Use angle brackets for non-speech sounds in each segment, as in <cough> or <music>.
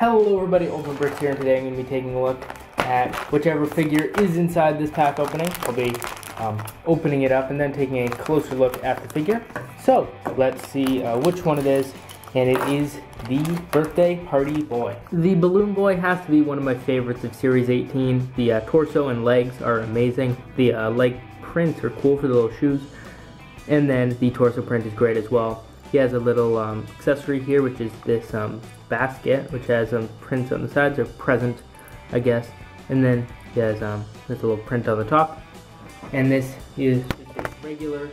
Hello everybody, Ultimate Bricks here, and today I'm going to be taking a look at whichever figure is inside this pack opening. I'll be um, opening it up and then taking a closer look at the figure. So, let's see uh, which one it is, and it is the Birthday Party Boy. The Balloon Boy has to be one of my favorites of Series 18. The uh, torso and legs are amazing. The uh, leg prints are cool for the little shoes, and then the torso print is great as well. He has a little um, accessory here, which is this um, basket, which has um, prints on the sides, or present, I guess. And then he has um, this little print on the top. And this is just a regular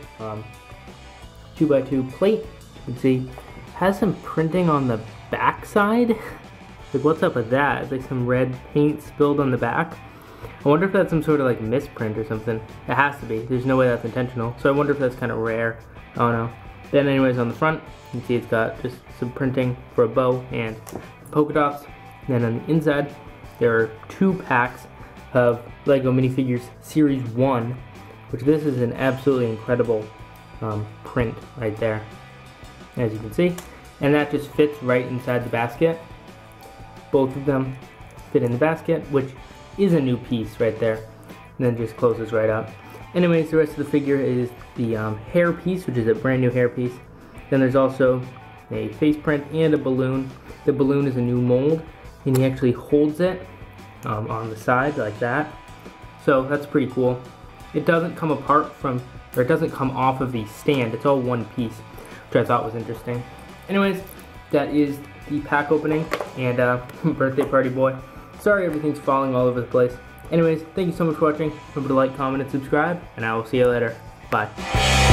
2x2 um, plate. You can see has some printing on the back side. <laughs> like, what's up with that? It's like some red paint spilled on the back. I wonder if that's some sort of like misprint or something. It has to be. There's no way that's intentional. So I wonder if that's kind of rare. I don't know. Then anyways, on the front, you can see it's got just some printing for a bow and polka dots. And then on the inside, there are two packs of LEGO minifigures Series 1, which this is an absolutely incredible um, print right there, as you can see. And that just fits right inside the basket. Both of them fit in the basket, which is a new piece right there. And then just closes right up. Anyways, the rest of the figure is the um, hair piece, which is a brand new hair piece. Then there's also a face print and a balloon. The balloon is a new mold, and he actually holds it um, on the side like that. So that's pretty cool. It doesn't come apart from, or it doesn't come off of the stand. It's all one piece, which I thought was interesting. Anyways, that is the pack opening and uh, <laughs> birthday party boy. Sorry everything's falling all over the place. Anyways, thank you so much for watching. Remember to like, comment, and subscribe, and I will see you later. Bye.